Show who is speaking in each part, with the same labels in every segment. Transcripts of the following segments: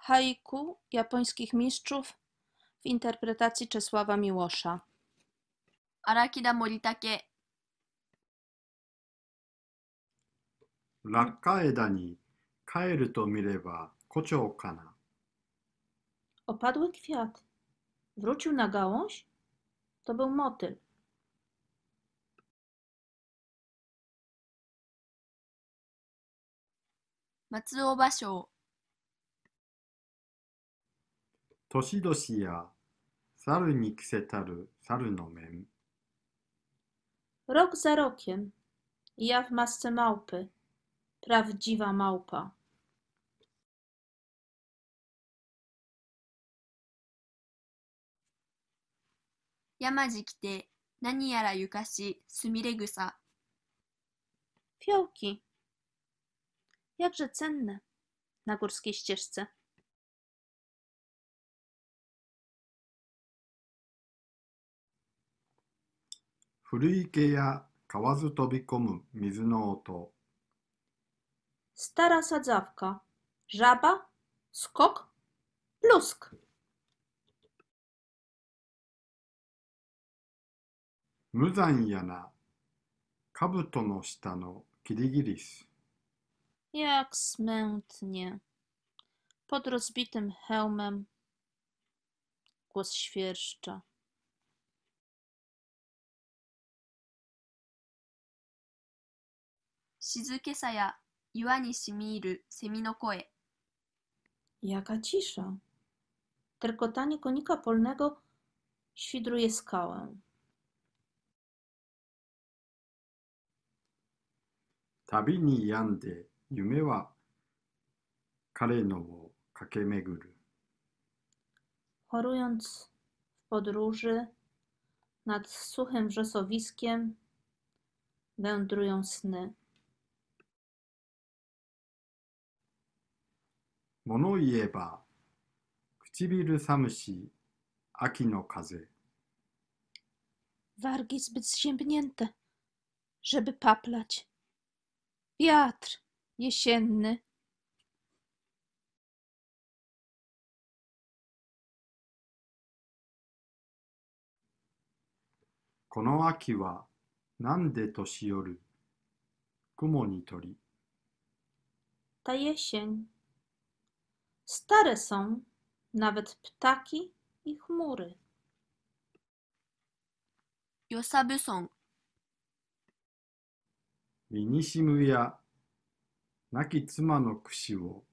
Speaker 1: Haiku japońskich mistrzów w interpretacji Czesława Miłosza.
Speaker 2: 荒木田森武
Speaker 3: 落下枝に帰ると見れば胡蝶かな。
Speaker 1: Opadły kwiat. Wrócił na gałąź? To był motyl.
Speaker 2: 松尾
Speaker 3: 年々や猿に着せたる猿の面。
Speaker 1: Rok za rokiem. Ja w masce małpy. Prawdziwa małpa.
Speaker 2: 山路来て何やらゆかしすみれ草
Speaker 1: Fiołki. Jakże cenne na górskiej ścieżce.
Speaker 3: 古池や川ず飛び込む水の音。
Speaker 1: Stara sadzawka. Żaba. Skok. Plusk.
Speaker 3: 無残やな兜の下のキリギリス。
Speaker 1: Jak smętnie. Pod rozbitym hełmem głos świerszcza.
Speaker 2: 静けさや岩にしみ入る蝉の声
Speaker 1: Jaka cisza. Terkotanie konika polnego świdruje skałę.
Speaker 3: 旅に病んで夢は彼のを駆け巡る。
Speaker 1: Chorując w podróży nad suchym wrzosowiskiem wędrują sny.
Speaker 3: 物言えば唇寒し秋の風
Speaker 1: wargi zbyt zziębnięte, żeby paplać. Wiatr jesienny.
Speaker 3: Kono aki wa nande toshioru? Kumo ni tori.
Speaker 1: Ta jesień Stare są nawet ptaki i chmury.
Speaker 2: 与謝蕪村
Speaker 3: 身にしむや亡き妻の櫛を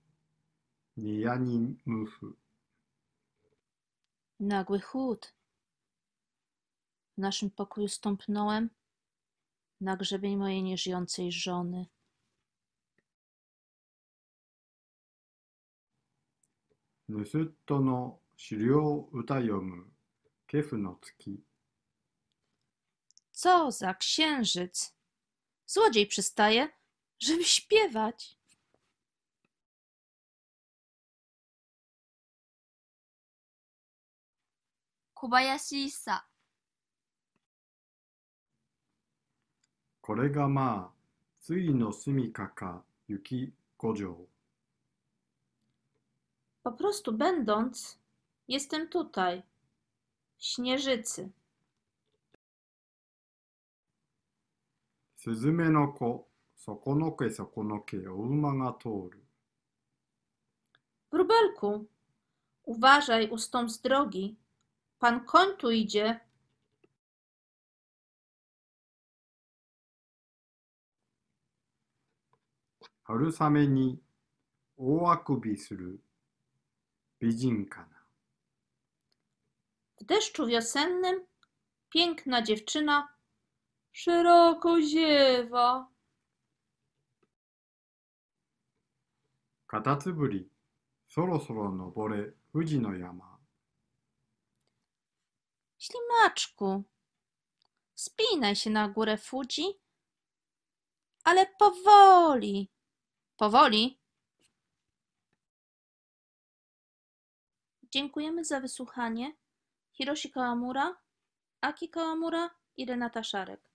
Speaker 3: 煮やにむふ。
Speaker 1: Nagły chłód. W naszym pokoju stąpnąłem na grzebień mojej nieżyjącej żony.
Speaker 3: ぬすっとの狩猟歌読むケフの月。
Speaker 1: Co za księżyc! Złodziej przystaje, żeby śpiewać.
Speaker 2: 小林一茶
Speaker 3: これがまあ、ついの住みかか雪五条。
Speaker 1: Po prostu będąc, jestem tutaj. Śnieżycy.
Speaker 3: すずめの子、そこのけそこのけお馬が通る。
Speaker 1: Wróbelku, uważaj, ustąp z drogi. Pan koń tu idzie.
Speaker 3: 春雨に大 Wiedzinka.
Speaker 1: W deszczu wiosennym piękna dziewczyna szeroko ziewa.
Speaker 3: Katatsuburii, soro soro nobore Fuji no yama.
Speaker 1: Ślimaczku, spinaj się na górę Fuji, ale powoli. Powoli? Dziękujemy za wysłuchanie. Hiroshi Kawamura, Aki Kawamura i Renata Szarek.